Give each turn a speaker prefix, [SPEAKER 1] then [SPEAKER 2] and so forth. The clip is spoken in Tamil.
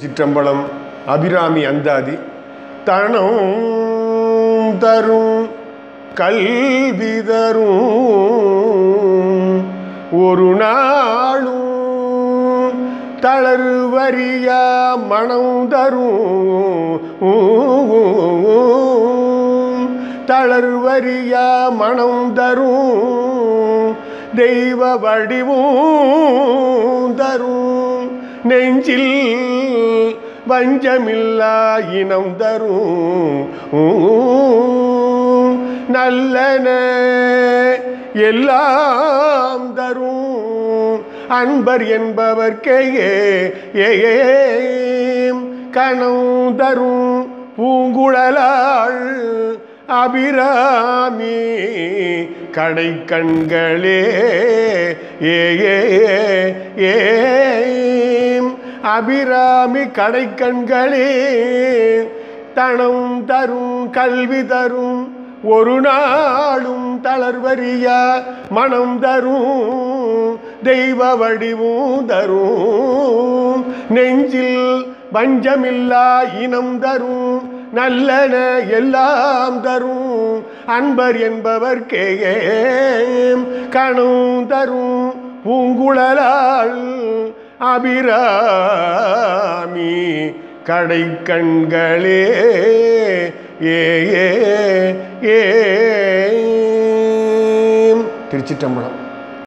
[SPEAKER 1] சிற்றம்பலம் அபிராமி அந்தாதி தனம் தரும் கல்வி தரும். ஒரு நாளும் தளர்வறியா மனம் தரும். தளர்வறியா மனம் தரும் தெய்வ வடிவும் தரும். நெஞ்சில் வஞ்சமில்லா இனம் தரும். நல்லன எல்லாம் தரும். அன்பர் என்பவர்க்கே ஏம் கணம் தரும். பூங்குழலாள் அபிராமி கடை கண்களே ஏ ஏ ஏம் அபிராமி கடைக்கண்களே தனம் தரும் கல்வி தரும் ஒரு நாளும் தளர்வறியா மனம் தரும் தெய்வ வடிவும் தரும். நெஞ்சில் பஞ்சமில்லா இனம் தரும் நல்லன எல்லாம் தரும். அன்பர் என்பவர்க்கே கணும் தரும் பூங்குழலாள் அபிராமி கடை கண்களே ஏ ஏ. திருச்சிட்டம்பலம்